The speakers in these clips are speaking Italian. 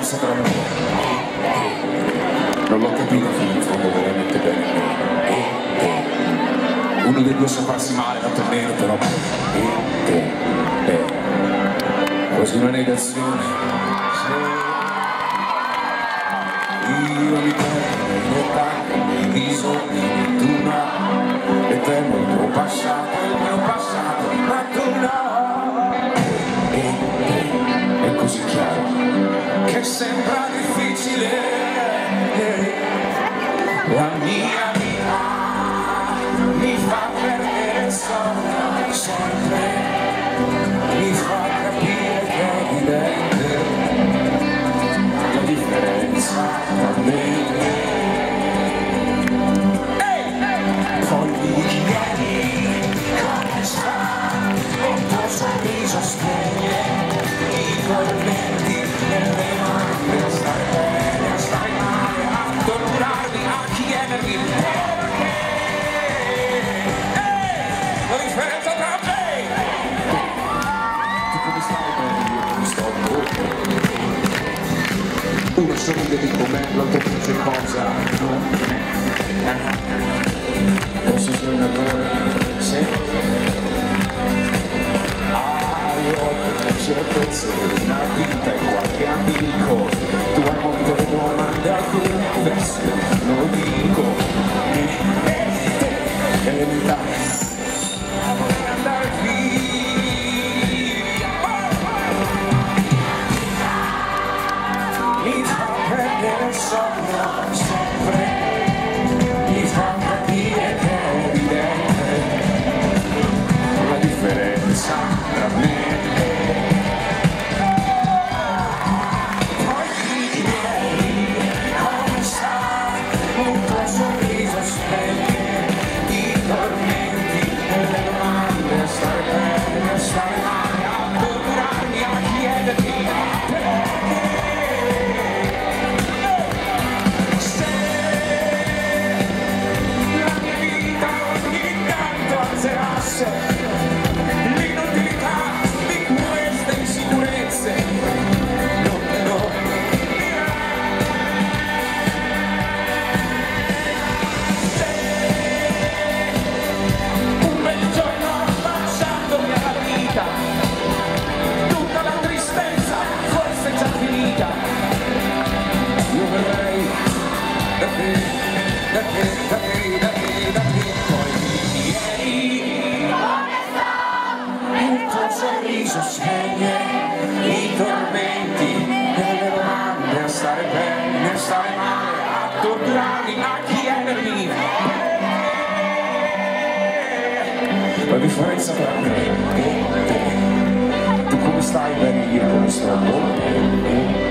tra noi. Non l'ho capito fino in fondo veramente bene. Uno dei due saprà male, dato meno però. Quasi una negazione. Io mi sembra difficile. La mia uno sorride di com'è, l'altro dice cosa no? Forse sorriso spegne i tormenti e le domande a stare bene, a stare male, a torturarmi, a chiedermi la differenza tra me e te tu come stai bene io come sto e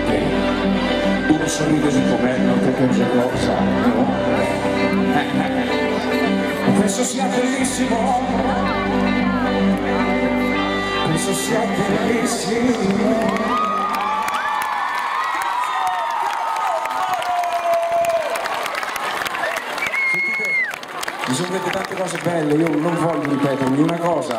te uno sorride di com'è l'altro piange cosa no? Penso sia bellissimo. Penso sia bellissimo. Mi sono dette tante cose belle, io non voglio ripetermi una cosa.